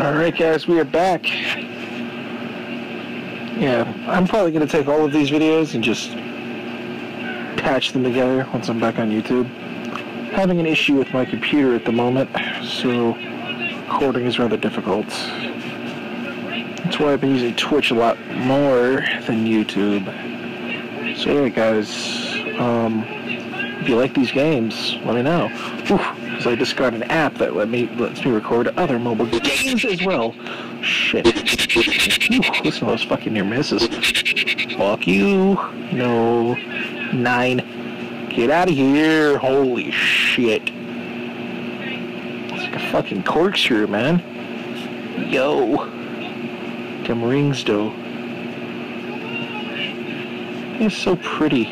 Alright guys, we are back. Yeah, I'm probably going to take all of these videos and just patch them together once I'm back on YouTube. Having an issue with my computer at the moment, so recording is rather difficult. That's why I've been using Twitch a lot more than YouTube. So anyway guys, um, if you like these games, let me know. Because I just got an app that let me lets me record other mobile games as well. Shit. Ooh, listen to those fucking near misses. Fuck you. No. Nine. Get out of here. Holy shit. It's like a fucking corkscrew, man. Yo. Them rings, though. It's so pretty.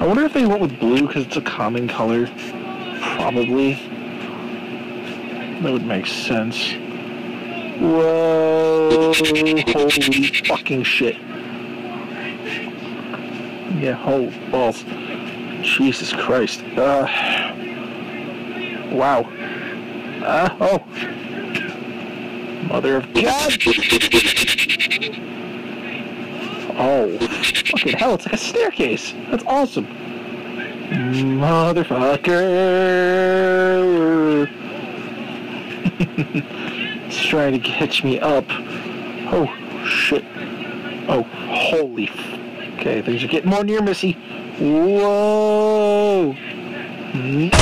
I wonder if they went with blue because it's a common color. Probably. That would make sense. Whoa! Holy fucking shit. Yeah, oh, balls. Jesus Christ. Uh, wow. Uh, oh. Mother of God! Oh, fucking hell, it's like a staircase. That's awesome. Motherfucker! it's trying to catch me up. Oh, shit. Oh, holy. Okay, things are getting more near missy. Whoa! Mm.